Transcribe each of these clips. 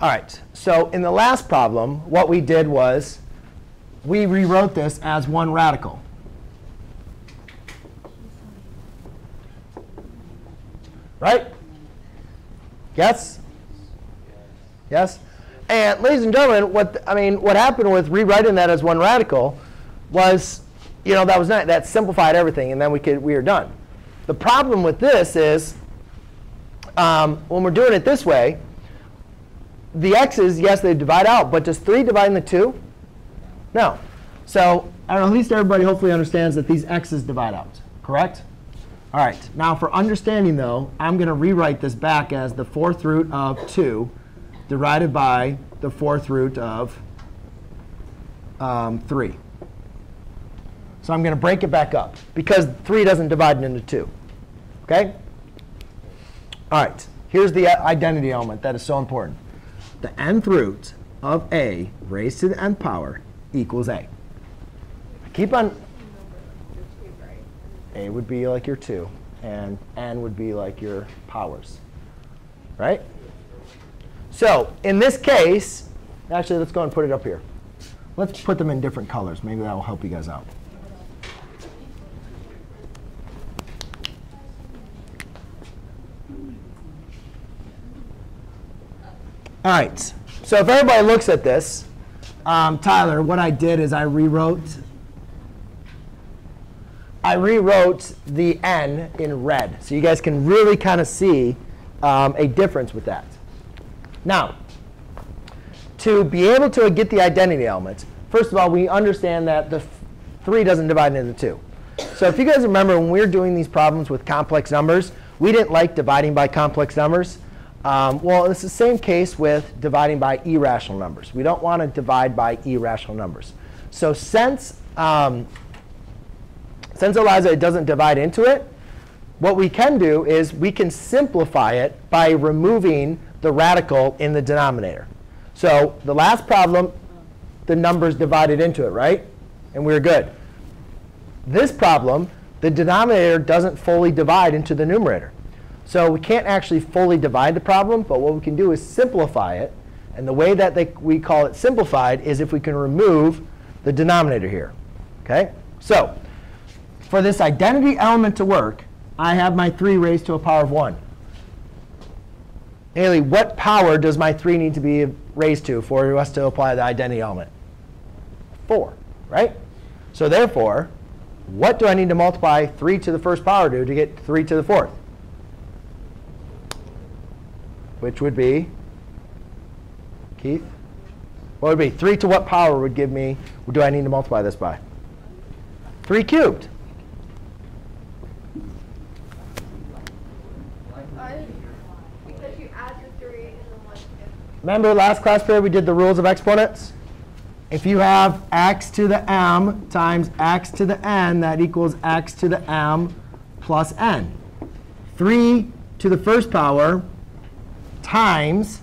All right, so in the last problem, what we did was we rewrote this as one radical. Right? Yes? Yes? And ladies and gentlemen, what I mean, what happened with rewriting that as one radical was, you know, that was not that simplified everything, and then we could we are done. The problem with this is um, when we're doing it this way, the x's, yes, they divide out, but does 3 divide into 2? No. So at least everybody hopefully understands that these x's divide out, correct? All right, now for understanding, though, I'm going to rewrite this back as the fourth root of 2 divided by the fourth root of um, 3. So I'm going to break it back up because 3 doesn't divide into 2. OK? All right, here's the identity element that is so important. The nth root of a raised to the nth power equals a. Keep on. A would be like your 2, and n would be like your powers. Right? So in this case, actually, let's go and put it up here. Let's put them in different colors. Maybe that will help you guys out. All right. So if everybody looks at this, um, Tyler, what I did is I rewrote I rewrote the n in red. So you guys can really kind of see um, a difference with that. Now, to be able to get the identity element, first of all, we understand that the 3 doesn't divide into 2. So if you guys remember when we were doing these problems with complex numbers, we didn't like dividing by complex numbers. Um, well, it's the same case with dividing by irrational numbers. We don't want to divide by irrational numbers. So since, um, since Eliza doesn't divide into it, what we can do is we can simplify it by removing the radical in the denominator. So the last problem, the numbers divided into it, right? And we we're good. This problem, the denominator doesn't fully divide into the numerator. So we can't actually fully divide the problem, but what we can do is simplify it. And the way that they, we call it simplified is if we can remove the denominator here. Okay? So for this identity element to work, I have my 3 raised to a power of 1. Haley, what power does my 3 need to be raised to for us to apply the identity element? 4, right? So therefore, what do I need to multiply 3 to the first power to to get 3 to the fourth? Which would be, Keith? What would be? 3 to what power would give me, do I need to multiply this by? 3 cubed. Remember last class period we did the rules of exponents? If you have x to the m times x to the n, that equals x to the m plus n. 3 to the first power times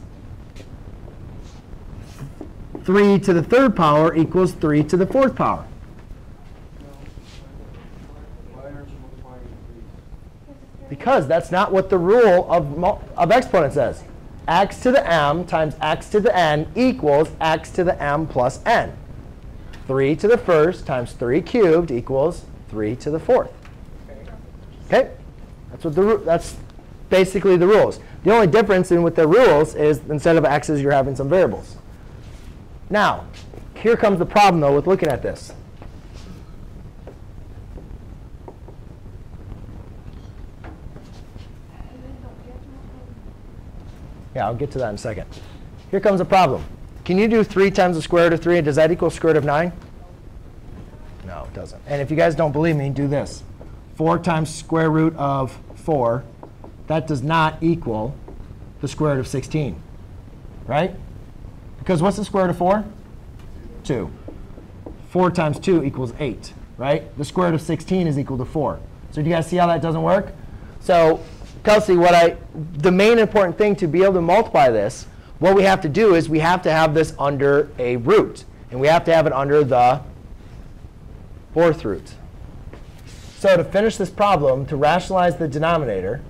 3 to the third power equals 3 to the fourth power. Because that's not what the rule of, of exponent says x to the m times x to the n equals x to the m plus n. 3 to the first times 3 cubed equals 3 to the fourth. Okay? That's what the that's basically the rules. The only difference in with the rules is instead of x's, you're having some variables. Now, here comes the problem, though, with looking at this. Yeah, I'll get to that in a second. Here comes a problem. Can you do 3 times the square root of 3? Does that equal square root of 9? No, it doesn't. And if you guys don't believe me, do this. 4 times square root of 4, that does not equal the square root of 16. Right? Because what's the square root of 4? 2. 4 times 2 equals 8. Right? The square root of 16 is equal to 4. So do you guys see how that doesn't work? So Kelsey, what I, the main important thing to be able to multiply this, what we have to do is we have to have this under a root. And we have to have it under the fourth root. So to finish this problem, to rationalize the denominator,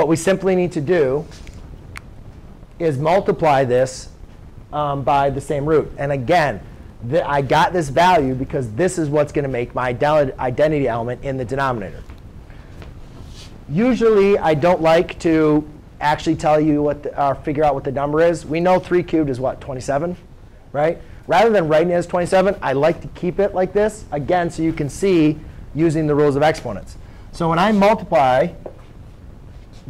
what we simply need to do is multiply this um, by the same root. And again, th- I got this value because this is what's going to make my identity element in the denominator. Usually, I don't like to actually tell you what, the, or figure out what the number is. We know 3 cubed is what, 27, right? Rather than writing it as 27, I like to keep it like this, again, so you can see using the rules of exponents. So when I multiply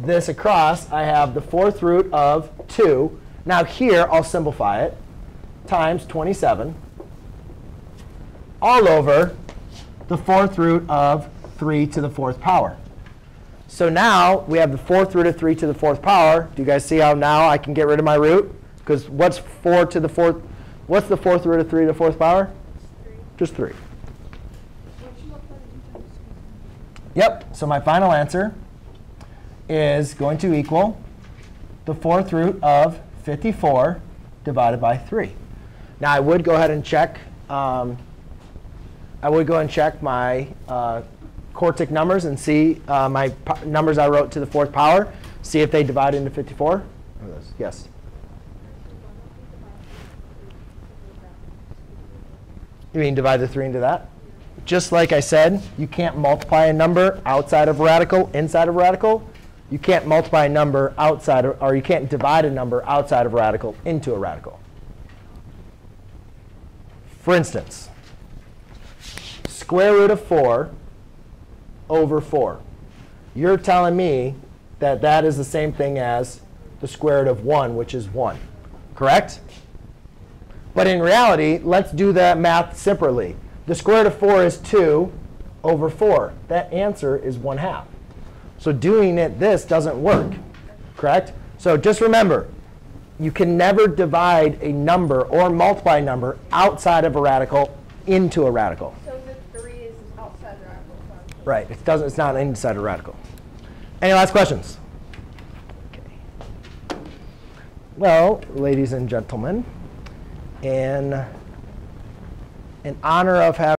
this across, I have the fourth root of 2. Now here, I'll simplify it, times 27, all over the fourth root of 3 to the fourth power. So now we have the fourth root of 3 to the fourth power. Do you guys see how now I can get rid of my root? Because what's 4 to the fourth? What's the fourth root of 3 to the fourth power? Just 3. Yep. So my final answer is going to equal the fourth root of 54 divided by 3. Now I would go ahead and check. Um, I would go and check my uh, quartic numbers and see uh, my numbers I wrote to the fourth power. See if they divide into 54. Yes. You mean divide the 3 into that? Just like I said, you can't multiply a number outside of radical, inside of radical. You can't multiply a number outside of, or you can't divide a number outside of a radical into a radical. For instance, square root of 4 over 4. You're telling me that that is the same thing as the square root of 1, which is 1. Correct? But in reality, let's do that math separately. The square root of 4 is 2 over 4. That answer is 1 half. So doing it this doesn't work. Correct? So just remember, you can never divide a number or multiply a number outside of a radical into a radical. So the three is outside the radical. Right. It doesn't. It's not inside a radical. Any last questions? Okay. Well, ladies and gentlemen, in in honor of having